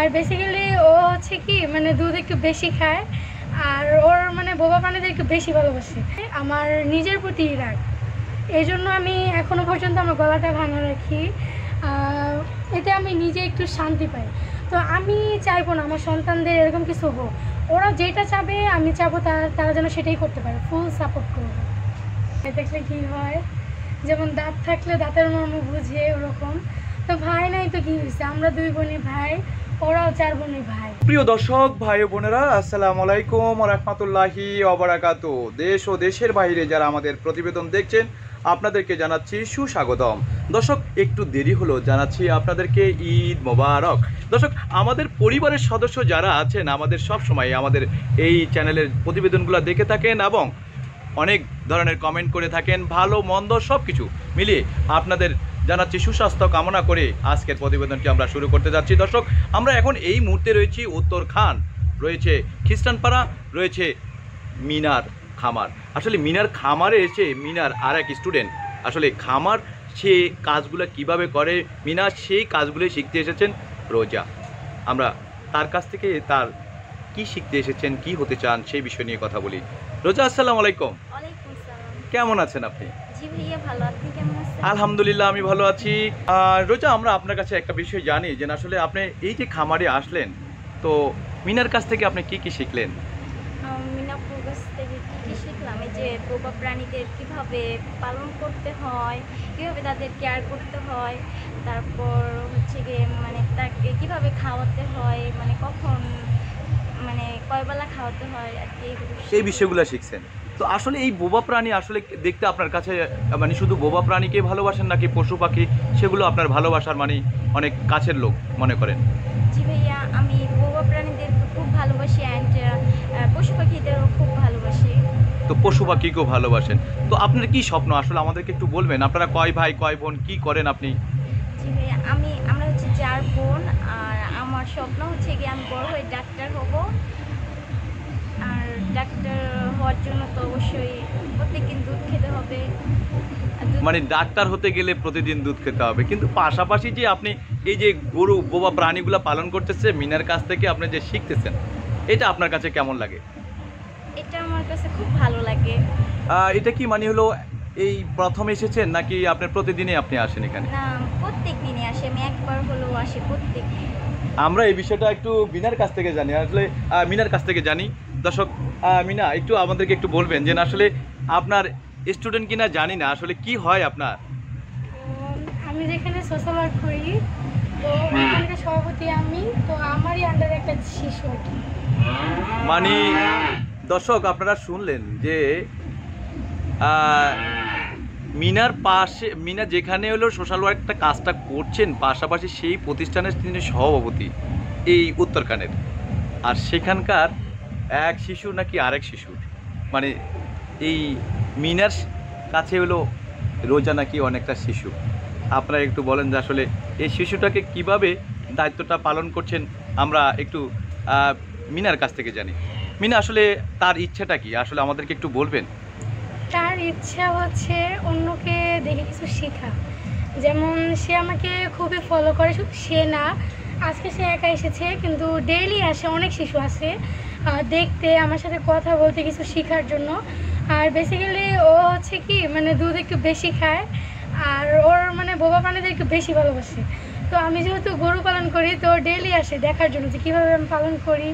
আর basically ও হচ্ছে কি মানে দুধ একটু বেশি খায়, আর ওর মানে বোবা প্রাণীদের একটু বেশি ভালোবাসে। আমার নিজের প্রতি রাগ। এই জন্য আমি এখনও পর্যন্ত আমার গলাটা ভাঙা রাখি। এতে আমি নিজে একটু শান্তি পাই। তো আমি চাইব না, আমার সন্তানদের এরকম কিছু হোক। ওরা যেটা চাবে, আমি চাবো তারা তারা যেন সেটাই করতে পারে ফুল সাপোর্ট করব দেখলে কি হয়, যেমন দাঁত থাকলে দাঁতের মর্ম বুঝে ওরকম। তো ভাই নাই তো কী হয়েছে আমরা দুই বোনই ভাই। প্রিয় দর্শক, ভাই বোনেরা, আসসালামু আলাইকুম রহমতুল্লাহি অবরাকাত দেশ ও দেশের বাইরে যারা আমাদের প্রতিবেদন দেখছেন, আপনাদেরকে জানাচ্ছি সুস্বাগতম। দর্শক, একটু দেরি হলো, জানাচ্ছি আপনাদেরকে ঈদ মোবারক। দর্শক, আমাদের পরিবারের সদস্য যারা আছেন, আমাদের সব সময় আমাদের এই চ্যানেলের প্রতিবেদনগুলো দেখে থাকেন এবং অনেক ধরনের কমেন্ট করে থাকেন, ভালো, মন্দ সব কিছু মিলিয়ে আপনাদের জানাচ্ছি সুস্বাস্থ্য কামনা করে আজকের প্রতিবেদনটি আমরা শুরু করতে যাচ্ছি। দর্শক আমরা এখন এই মুহূর্তে রয়েছি উত্তর খান রয়েছে খ্রিস্টানপাড়া রয়েছে মিনার খামার। আসলে মিনার খামারে এসে মিনার আর এক স্টুডেন্ট আসলে খামার সে কাজগুলো কীভাবে করে মিনা সেই কাজগুলো শিখতে এসেছেন রোজা। আমরা তার কাছ থেকে তার কি শিখতে এসেছেন কি হতে চান সেই বিষয় নিয়ে কথা বলি। রোজা আসসালামু আলাইকুম। কেমন আছেন আপনি? জি ভাইয়া ভালো আপনি কেমন আছেন? আলহামদুলিল্লাহ আমি ভালো আছি। আর রোজা আমরা আপনার কাছে একটা বিষয় জানি যে আসলে আপনি এই যে খামারে আসলেন তো মিনার কাছ থেকে আপনি কি কি শিখলেন? মিনাপুর গাছ থেকে কী কী শিখলাম? এই যে বোবা প্রাণীদের কীভাবে পালন করতে হয় কীভাবে তাদের কেয়ার করতে হয় তারপর হচ্ছে গিয়ে মানে তাকে কীভাবে খাওয়াতে হয় মানে কখন মানে কয়বেলা খাওয়াতে হয় আর কি এই বিষয়গুলো শিখছেন? তো আসলে এই বোবা প্রাণী আসলে দেখতে আপনার কাছে মানে শুধু বোবা প্রাণীকে ভালোবাসেন নাকি পশু পাখি? সেগুলো আপনার ভালোবাসার মানে অনেক কাছের লোক মনে করেন। জি ভাইয়া আমি বোবা প্রাণীদের খুব ভালোবাসি অ্যান্ড পশু পাখিদেরও খুব ভালোবাসি। তো পশু পাখিকেও ভালোবাসেন। তো আপনার কি স্বপ্ন? আসলে আমাদেরকে একটু বলবেন আপনারা কয় ভাই কয় বোন কি করেন আপনি? জি ভাইয়া আমি আমরা হচ্ছে চার বোন আর আমার স্বপ্ন হচ্ছে কি আমি বড় হয়ে ডাক্তার হব। আর ডাক্তার হওয়ার জন্য তো অবশ্যই প্রত্যেকদিন দুধ খেতে হবে। মানে ডাক্তার হতে গেলে প্রতিদিন দুধ খেতে হবে। কিন্তু পাশাপাশি যে আপনি এই যে গরু বোবা প্রাণীগুলো পালন করতেছে মিনার কাছ থেকে আপনি যে শিখতেছেন এটা আপনার কাছে কেমন লাগে? এটা আমার কাছে খুব ভালো লাগে। এটা কি মানে হলো এই প্রথম এসেছেন নাকি আপনার প্রতিদিনই আপনি আসেন এখানে? না প্রত্যেক দিনই আসে। আমি একবার হলেও আসি প্রত্যেকদিন আমরা এই বিষয়টা একটু মিনার কাছ থেকে জানি। আসলে মিনার কাছ থেকে জানি। দর্শক মিনা একটু আমাদেরকে একটু বলবেন যে আসলে আপনার স্টুডেন্ট কিনা জানি না আসলে কি হয় আপনার? আমি যেখানে সোশ্যাল ওয়ার্ক করি তো ওখানকার সভাপতি আমি তো আমারই আন্ডারে একটা শিশু মানে দর্শক আপনারা শুনলেন যে মিনার পাশে মিনা যেখানে হলো সোশ্যাল ওয়ার্কটা কাজটা করছেন পাশাপাশি সেই প্রতিষ্ঠানের তিনি সভাপতি এই উত্তরকানের। আর সেখানকার এক শিশু নাকি আরেক শিশু মানে এই মিনার কাছে হলো রোজা নাকি অনেকটা শিশু। আপনারা একটু বলেন যে আসলে এই শিশুটাকে কীভাবে দায়িত্বটা পালন করছেন আমরা একটু মিনার কাছ থেকে জানি। মিনা, আসলে তার ইচ্ছাটা কি? আসলে আমাদেরকে একটু বলবেন। তার ইচ্ছা হচ্ছে অন্যকে দেখে কিছু শেখা। যেমন সে আমাকে খুবই ফলো করে, শুধু সে না, আজকে সে একা এসেছে, কিন্তু ডেইলি আসে অনেক শিশু আছে। দেখতে, আমার সাথে কথা বলতে কিছু শেখার জন্য। আর বেসিক্যালি ও হচ্ছে কি মানে দুধ একটু বেশি খায়, আর ওর মানে বোবা প্রাণীদের একটু বেশি ভালোবাসে। তো আমি যেহেতু গরু পালন করি, তো ডেইলি আসে দেখার জন্য যে কীভাবে আমি পালন করি।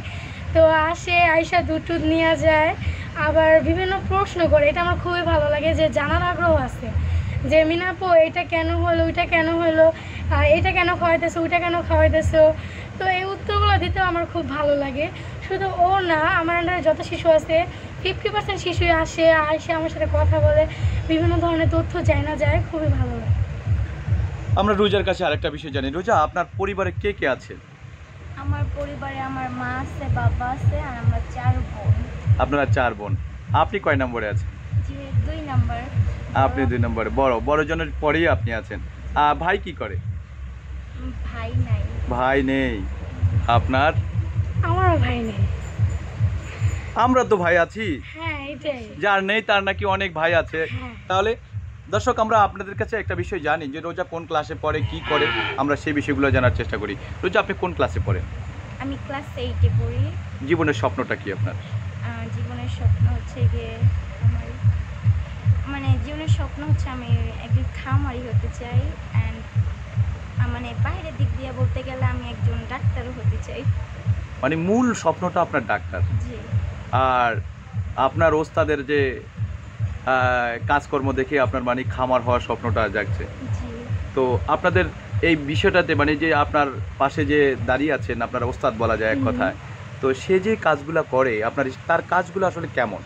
তো আসে আয়সা দুধ টুধ নিয়ে যায়, আবার বিভিন্ন প্রশ্ন করে। এটা আমার খুবই ভালো লাগে যে জানার আগ্রহ আছে। যে মিনাপো এটা কেন হলো? ওইটা কেন হলো? এটা কেন খাওয়াইতেছো? ওইটা কেন খাওয়াইতেছো? তো এই উত্তরগুলো দিতেও আমার খুব ভালো লাগে। শুধু ও না আমার আন্ডারে যত শিশু আছে ফিফটি পার্সেন্ট শিশুই আসে আসে আমার সাথে কথা বলে বিভিন্ন ধরনের তথ্য যায় না যায় খুবই ভালো লাগে আমরা রোজার কাছে আরেকটা বিষয় জানি। রোজা আপনার পরিবারে কে কে আছে? আমার পরিবারে আমার মা আছে বাবা আছে আর আমরা চার বোন। আপনারা চার বোন। আপনি কয় নম্বরে আছেন? জি দুই নাম্বার। আপনি দুই নম্বরে। বড় বড় জনের পরেই আপনি আছেন। ভাই কি করে? ভাই নাই। ভাই নেই। আপনার? আমারও ভাই নেই। আমরা তো ভাই আছি। হ্যাঁ এটাই। যার নেই তার নাকি অনেক ভাই আছে। হ্যাঁ। তাহলে দর্শক আমরা আপনাদের কাছে একটা বিষয় জানি যে রোজা কোন ক্লাসে পড়ে কি করে? আমরা সেই বিষয়গুলো জানার চেষ্টা করি। রোজা আপনি কোন ক্লাসে পড়েন? আমি ক্লাস এইটে পড়ি। জীবনের স্বপ্নটা কি আপনার? জীবনের স্বপ্ন হচ্ছে গিয়ে আমার মানে জীবনের স্বপ্ন হচ্ছে আমি একদিন খামারি হতে চাই অ্যান্ড মানে বাইরের দিক দিয়ে বলতে গেলে আমি একজন ডাক্তারও হতে চাই। মানে মূল স্বপ্নটা আপনার ডাক্তার। আর আপনার ওস্তাদের যে কাজকর্ম দেখে আপনার মানে খামার হওয়ার স্বপ্নটা জাগছে। তো আপনাদের এই বিষয়টাতে মানে যে আপনার পাশে যে দাঁড়িয়ে আছেন আপনার ওস্তাদ বলা যায় এক। কথায় তো সে যে কাজগুলো করে আপনার তার কাজগুলো আসলে কেমন?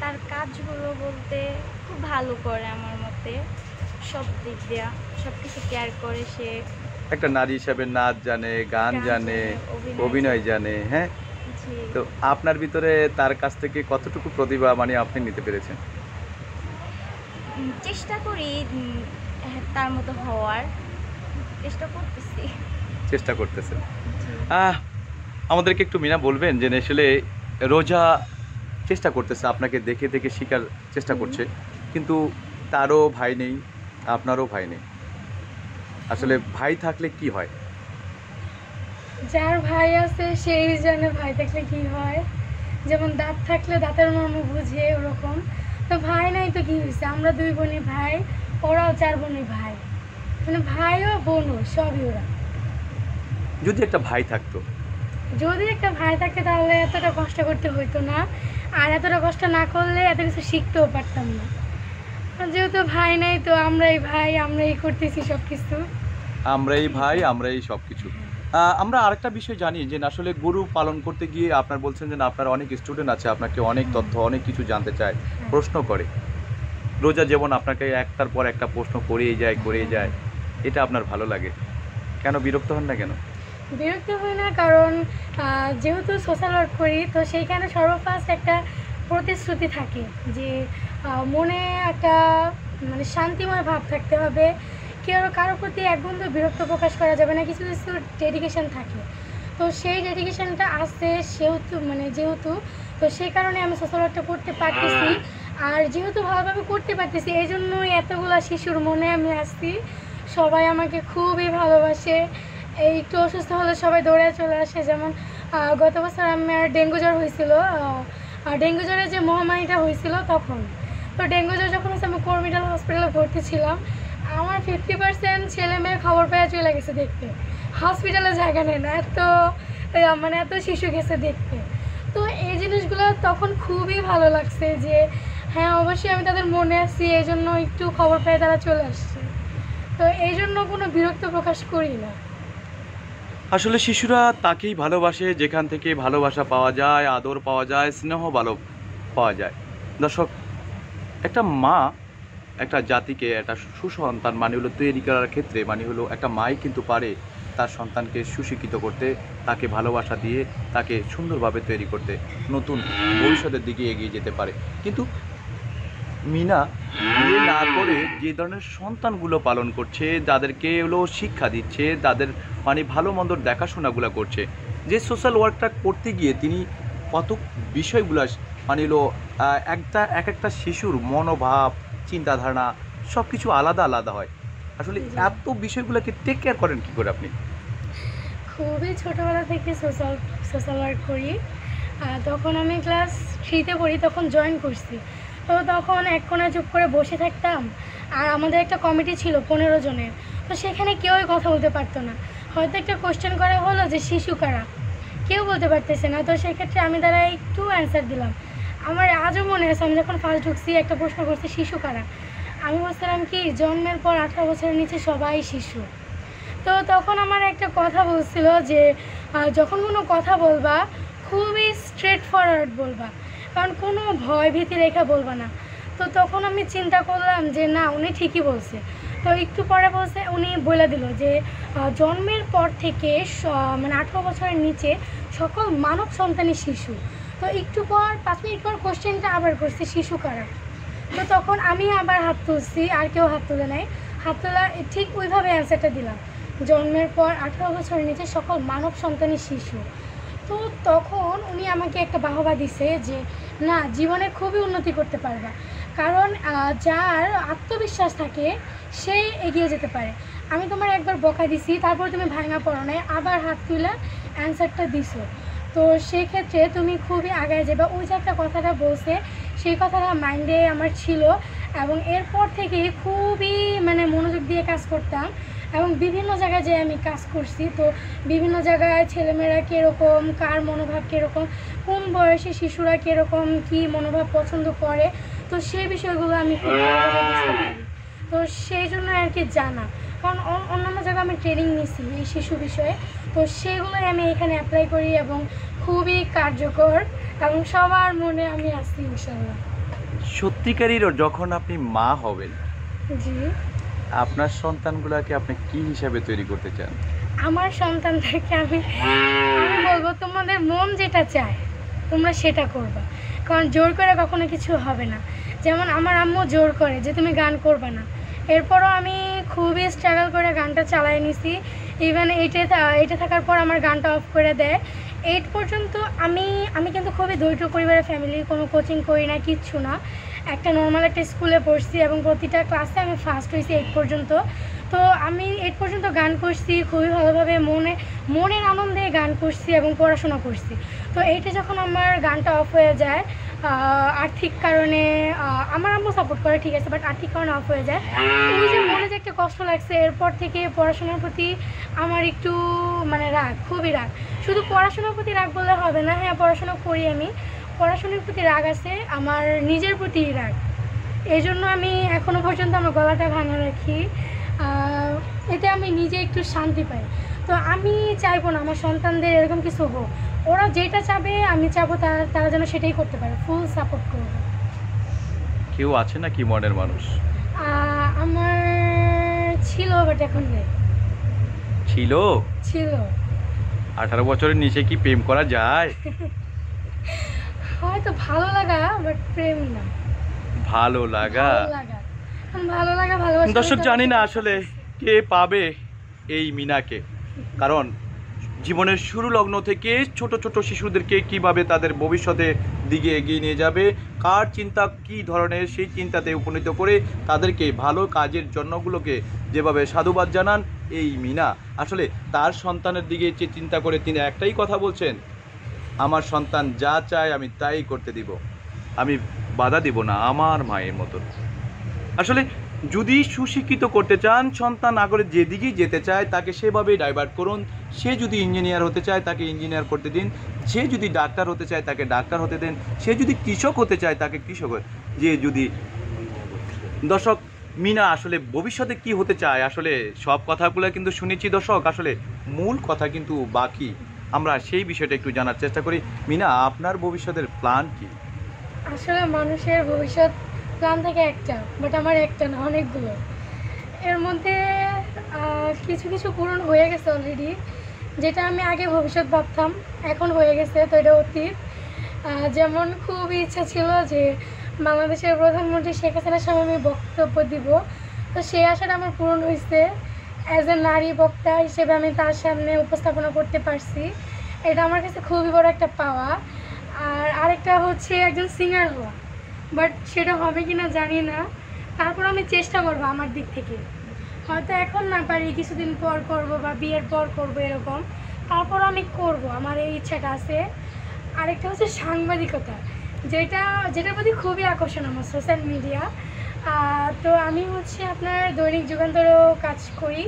তার কাজগুলো বলতে খুব ভালো করে আমার মতে। সব দিক দিয়া সব কিছু কেয়ার করে সে একটা নারী হিসাবে নাচ জানে গান জানে অভিনয় জানে। হ্যাঁ? তো আপনার ভিতরে তার কাছ থেকে কতটুকু প্রতিভা মানে আপনি নিতে পেরেছেন? চেষ্টা করি হ্যাঁ, তার মতো হওয়ার। চেষ্টা করতেছি। চেষ্টা করতেছেন। আমাদেরকে একটু মিনা বলবেন যে আসলে রোজা চেষ্টা করতেছে আপনাকে দেখে দেখে শেখার চেষ্টা করছে। কিন্তু তারও ভাই নেই আপনারও ভাই নেই। আসলে ভাই থাকলে কি হয়? যার ভাই আছে সেই জানে ভাই থাকলে কি হয়। যেমন দাঁত থাকলে দাঁতের মর্ম বুঝে ওরকম। তো ভাই নাই তো কি হয়েছে আমরা দুই বোনই ভাই ওরাও চার বোনই ভাই। মানে ভাইও বোনও সবই ওরা। যদি একটা ভাই থাকতো? যদি একটা ভাই থাকে তাহলে এতটা কষ্ট করতে হইতো না। আর এতটা কষ্ট না করলে এত কিছু শিখতেও পারতাম না। যেহেতু ভাই নাই তো আমরাই ভাই আমরাই করতেছি সব কিছু আমরাই ভাই আমরাই সব কিছু আমরা আরেকটা বিষয় জানি যে আসলে গরু পালন করতে গিয়ে আপনার বলছেন যে না, আপনার অনেক স্টুডেন্ট আছে আপনাকে অনেক তথ্য অনেক কিছু জানতে চায় প্রশ্ন করে। রোজা যেমন আপনাকে একটার পর একটা প্রশ্ন করেই যায় করেই যায় এটা আপনার ভালো লাগে। কেন বিরক্ত হন না কেন? বিরক্ত হই না কারণ যেহেতু সোশ্যাল ওয়ার্ক করি তো সেইখানে সর্বফার্স্ট একটা প্রতিশ্রুতি থাকে যে মনে একটা মানে শান্তিময় ভাব থাকতে হবে। কেউ কারোর প্রতি এক বন্ধু বিরক্ত প্রকাশ করা যাবে না, কিছু কিছু ডেডিকেশন থাকে। তো সেই ডেডিকেশনটা আসছে সেহেতু মানে যেহেতু, তো সেই কারণে আমি সোশ্যাল ওয়ার্কটা করতে পারতেছি। আর যেহেতু ভালোভাবে করতে পারতেছি এই জন্যই এতগুলা শিশুর মনে আমি আসছি সবাই আমাকে খুবই ভালোবাসে। এই একটু অসুস্থ হলে সবাই দৌড়ে চলে আসে। যেমন গত বছর আমার ডেঙ্গু জ্বর হয়েছিল। আর ডেঙ্গু জ্বরে যে মহামারীটা হয়েছিল তখন। তো ডেঙ্গু জ্বর যখন আমি কর্মিটাল হসপিটালে ভর্তি ছিলাম। আমার ফিফটি পার্সেন্ট ছেলে মেয়ে খবর পেয়ে চলে গেছে দেখতে। হসপিটালে জায়গা নেই না, এত মানে এত শিশু গেছে দেখতে। তো এই জিনিসগুলো তখন খুবই ভালো লাগছে যে হ্যাঁ অবশ্যই আমি তাদের মনে আছি, এই জন্য একটু খবর পেয়ে তারা চলে আসছে। তো এই জন্য কোনো বিরক্ত প্রকাশ করি না। আসলে শিশুরা তাকেই ভালোবাসে, যেখান থেকে ভালোবাসা পাওয়া যায়, আদর পাওয়া যায়, স্নেহ ভালো পাওয়া যায়। দর্শক, একটা মা একটা জাতিকে, একটা সুসন্তান মানে হলো তৈরি করার ক্ষেত্রে মানে হলো একটা মাই কিন্তু পারে তার সন্তানকে সুশিক্ষিত করতে, তাকে ভালোবাসা দিয়ে তাকে সুন্দরভাবে তৈরি করতে, নতুন ভবিষ্যতের দিকে এগিয়ে যেতে পারে। কিন্তু মিনা বিয়ে না করে যে ধরনের সন্তানগুলো পালন করছে, যাদেরকে হলো শিক্ষা দিচ্ছে তাদের মানে ভালো মন্দর দেখাশোনাগুলো করছে, যে সোশ্যাল ওয়ার্কটা করতে গিয়ে তিনি কত বিষয়গুলো মানে হলো একটা, এক একটা শিশুর মনোভাব চিন্তাধারণা সব কিছু আলাদা আলাদা হয়। আসলে। এত বিষয়গুলোকে টেক কেয়ার করেন কি করে আপনি? খুবই ছোটোবেলা থেকে সোশ্যাল সোশ্যাল ওয়ার্ক করি। আর তখন আমি ক্লাস থ্রিতে পড়ি তখন জয়েন করছি। তো তখন এক কোণায় চুপ করে বসে থাকতাম। আর আমাদের একটা কমিটি ছিল পনেরো জনের। তো সেখানে কেউই কথা বলতে পারতো না। হয়তো একটা কোশ্চেন করা হলো যে শিশু কারা? কেউ বলতে পারতেছে না। তো সেক্ষেত্রে আমি তারা একটু অ্যান্সার দিলাম। আমার আজও মনে আছে, আমি যখন ফার্স্ট ঢুকছি, একটা প্রশ্ন করছি, শিশু কারা? আমি বলছিলাম কি, জন্মের পর আঠারো বছরের নিচে সবাই শিশু। তো তখন আমার একটা কথা বলছিল যে যখন কোনো কথা বলবা, খুবই স্ট্রেট ফরওয়ার্ড বলবা, কারণ কোনো ভয় ভীতি রেখা বলবা না। তো তখন আমি চিন্তা করলাম যে, না, উনি ঠিকই বলছে। তো একটু পরে বলছে, উনি বলে দিল যে জন্মের পর থেকে মানে আঠারো বছরের নিচে সকল মানব সন্তানই শিশু। তো একটু পর, পাঁচ মিনিট পর কোশ্চেনটা আবার করছে শিশু কারা? তো তখন আমি আবার হাত তুলছি, আর কেউ হাত তুলে নাই। হাত তোলা ঠিক ওইভাবে অ্যান্সারটা দিলাম। জন্মের পর আঠারো বছরের নিচে সকল মানব সন্তানই শিশু। তো তখন উনি আমাকে একটা বাহবা দিছে যে, না, জীবনে খুবই উন্নতি করতে পারবা। কারণ যার আত্মবিশ্বাস থাকে, সে এগিয়ে যেতে পারে। আমি তোমার একবার বকা দিছি, তারপর তুমি ভাঙা পড়ো নাই, আবার হাত তুলে অ্যান্সারটা দিছো। তো সেক্ষেত্রে তুমি খুবই আগায় যাবে। ওই যে একটা কথাটা বলছে, সেই কথাটা মাইন্ডে আমার ছিল এবং এরপর থেকে খুবই মানে মনোযোগ দিয়ে কাজ করতাম এবং বিভিন্ন জায়গায় যে আমি কাজ করছি। তো বিভিন্ন জায়গায় ছেলেমেয়েরা কীরকম, কার মনোভাব কীরকম, কোন বয়সে শিশুরা কীরকম, কী মনোভাব পছন্দ করে, তো সেই বিষয়গুলো আমি খুব তো সেই জন্য আর কি জানা। কারণ অন্যান্য জায়গায় আমি ট্রেনিং নিছি এই শিশু বিষয়ে। তো সেগুলোই আমি এখানে অ্যাপ্লাই করি এবং খুবই কার্যকর এবং সবার মনে আমি আসছি ইনশাল্লাহ সত্যিকারই যখন আপনি মা হবেন জি। আপনার সন্তানগুলোকে আপনি কি হিসাবে তৈরি করতে চান? আমার সন্তানদেরকে আমি আমি বলব তোমাদের মন যেটা চায় তোমরা সেটা করবা। কারণ জোর করে কখনো কিছু হবে না। যেমন আমার আম্মু জোর করে যে তুমি গান করবে না। এরপরও আমি খুবই স্ট্রাগল করে গানটা চালিয়ে নিছি। ইভেন এইটে এইটে থাকার পর আমার গানটা অফ করে দেয়। এইট পর্যন্ত আমি আমি কিন্তু খুবই ধৈর্য পরিবারের ফ্যামিলি কোনো কোচিং করি না, কিচ্ছু না। একটা নর্মাল একটা স্কুলে পড়ছি এবং প্রতিটা ক্লাসে আমি ফার্স্ট হয়েছি এইট পর্যন্ত। তো আমি এইট পর্যন্ত গান করছি, খুবই ভালোভাবে মনে, মনের আনন্দে গান করছি এবং পড়াশোনা করছি। তো এইটা যখন আমার গানটা অফ হয়ে যায় আর্থিক কারণে আমার আম্মু সাপোর্ট করে, ঠিক আছে বাট আর্থিক কারণে অফ হয়ে যায়। ওই যে মনে যে একটা কষ্ট লাগছে, এরপর থেকে পড়াশোনার প্রতি আমার একটু মানে রাগ, খুবই রাগ। শুধু পড়াশোনার প্রতি রাগ বললে হবে না হ্যাঁ পড়াশোনা করি আমি। পড়াশোনার প্রতি রাগ আছে, আমার নিজের প্রতি রাগ। এই জন্য আমি এখনও পর্যন্ত আমার গলাটা ভাঙা রাখি। এতে আমি নিজে একটু শান্তি পাই। তো আমি চাইব না, আমার সন্তানদের এরকম কিছু হোক। ওরা যেটা চাবে আমি চাবো তারা তারা যেন সেটাই করতে পারে ফুল সাপোর্ট করব। কেউ আছে না কি মনের মানুষ আমার ছিল বাট এখন নেই। ছিল? ছিল। আঠারো বছরের নিচে কি প্রেম করা যায়? হয়তো ভালো লাগা বাট প্রেম না। ভালো লাগা? ভালো লাগা। ভালো লাগা ভালোবাসা দর্শক জানি না আসলে কে পাবে এই মিনাকে। কারণ জীবনের শুরু লগ্ন থেকে ছোট ছোট শিশুদেরকে কীভাবে তাদের ভবিষ্যতে দিকে এগিয়ে নিয়ে যাবে, কার চিন্তা কি ধরনের সেই চিন্তাতে উপনীত করে তাদেরকে ভালো কাজের জন্যগুলোকে যেভাবে সাধুবাদ জানান এই মিনা। আসলে তার সন্তানের দিকে যে চিন্তা করে তিনি একটাই কথা বলছেন, আমার সন্তান যা চায় আমি তাই করতে দিব। আমি বাধা দিব না আমার মায়ের মতন। আসলে যদি সুশিক্ষিত করতে চান, সন্তান আগরে যেদিকেই যেতে চায়, তাকে সেভাবেই ডাইভার্ট করুন। সে যদি ইঞ্জিনিয়ার হতে চায়, তাকে ইঞ্জিনিয়ার করতে দিন। সে যদি ডাক্তার হতে চায়, তাকে ডাক্তার হতে দেন। সে যদি কৃষক হতে চায়, তাকে কৃষক যে যদি দর্শক, মিনা, আসলে ভবিষ্যতে কি হতে চায়? আসলে সব কথাগুলো কিন্তু শুনেছি দর্শক। আসলে মূল কথা কিন্তু বাকি। আমরা সেই বিষয়টা একটু জানার চেষ্টা করি। মিনা, আপনার ভবিষ্যতের প্ল্যান কি? আসলে মানুষের ভবিষ্যৎ প্ল্যান থাকে একটা বাট আমার একটা না, অনেকগুলো। এর মধ্যে কিছু কিছু পূরণ হয়ে গেছে অলরেডি যেটা আমি আগে ভবিষ্যৎ ভাবতাম, এখন হয়ে গেছে, তো এটা অতীত। যেমন খুব ইচ্ছা ছিল যে বাংলাদেশের প্রধানমন্ত্রী শেখ হাসিনার সামনে আমি বক্তব্য দিব, তো সেই আশাটা আমার পূরণ হয়েছে। অ্যাজ এ নারী বক্তা হিসেবে আমি তার সামনে উপস্থাপনা করতে পারছি। এটা আমার কাছে খুবই বড় একটা পাওয়া। আর আরেকটা হচ্ছে একজন সিঙ্গার হওয়া। বাট সেটা হবে কি না জানি না। তারপর আমি চেষ্টা করব আমার দিক থেকে। হয়তো এখন না পারি, কিছুদিন পর করব বা বিয়ের পর করব এরকম। তারপর আমি করব, আমার এই ইচ্ছাটা আছে। আরেকটা হচ্ছে সাংবাদিকতা, যেটা, যেটার প্রতি খুবই আকর্ষণ আমার সোশ্যাল মিডিয়া। তো আমি হচ্ছে আপনার দৈনিক যুগান্তরও কাজ করি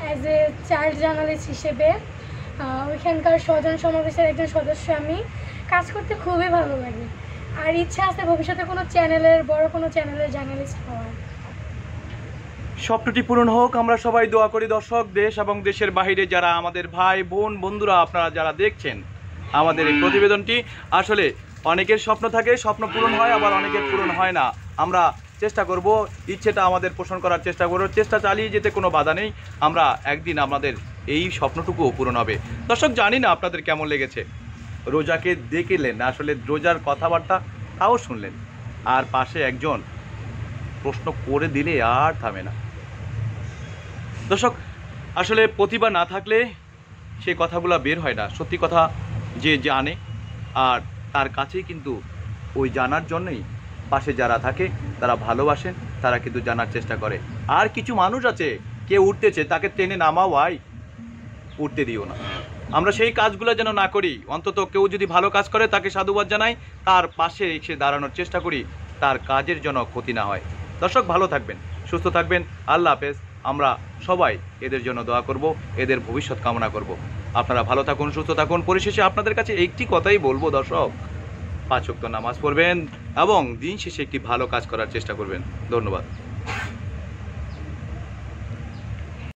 অ্যাজ এ চাইল্ড জার্নালিস্ট হিসেবে। ওইখানকার স্বজন সমাবেশের একজন সদস্য আমি। কাজ করতে খুবই ভালো লাগে। আর ইচ্ছা আছে ভবিষ্যতে কোনো চ্যানেলের, বড় কোনো চ্যানেলের জার্নালিস্ট হওয়ার। স্বপ্নটি পূরণ হোক, আমরা সবাই দোয়া করি দর্শক, দেশ এবং দেশের বাইরে যারা আমাদের ভাই, বোন, বন্ধুরা আপনারা যারা দেখছেন আমাদের এই প্রতিবেদনটি, আসলে অনেকের স্বপ্ন থাকে, স্বপ্ন পূরণ হয়, আবার অনেকের পূরণ হয় না। আমরা চেষ্টা করব, ইচ্ছেটা আমাদের পোষণ করার চেষ্টা করব, চেষ্টা চালিয়ে যেতে কোনো বাধা নেই, আমরা একদিন আমাদের এই স্বপ্নটুকুও পূরণ হবে। দর্শক, জানি না আপনাদের কেমন লেগেছে। রোজাকে দেখলেন, আসলে রোজার কথাবার্তা তাও শুনলেন। আর পাশে একজন প্রশ্ন করে দিলে আর থামে না। দর্শক, আসলে প্রতিভা না থাকলে সে কথাগুলো বের হয় না। সত্যি কথা যে জানে, আর তার কাছেই কিন্তু ওই জানার জন্যই পাশে যারা থাকে, তারা ভালোবাসেন, তারা কিন্তু জানার চেষ্টা করে। আর কিছু মানুষ আছে কে উঠতেছে, তাকে টেনে নামাও আই উঠতে দিও না। আমরা সেই কাজগুলো যেন না করি, অন্তত কেউ যদি ভালো কাজ করে তাকে সাধুবাদ জানাই, তার পাশে এসে দাঁড়ানোর চেষ্টা করি, তার কাজের যেন ক্ষতি না হয়। দর্শক, ভালো থাকবেন, সুস্থ থাকবেন, আল্লাহ হাফেজ। আমরা সবাই এদের জন্য দোয়া করব, এদের ভবিষ্যৎ কামনা করব। আপনারা ভালো থাকুন, সুস্থ থাকুন। পরিশেষে আপনাদের কাছে একটি কথাই বলব, দর্শক, পাঁচ নামাজ পড়বেন এবং দিন শেষে একটি ভালো কাজ করার চেষ্টা করবেন। ধন্যবাদ।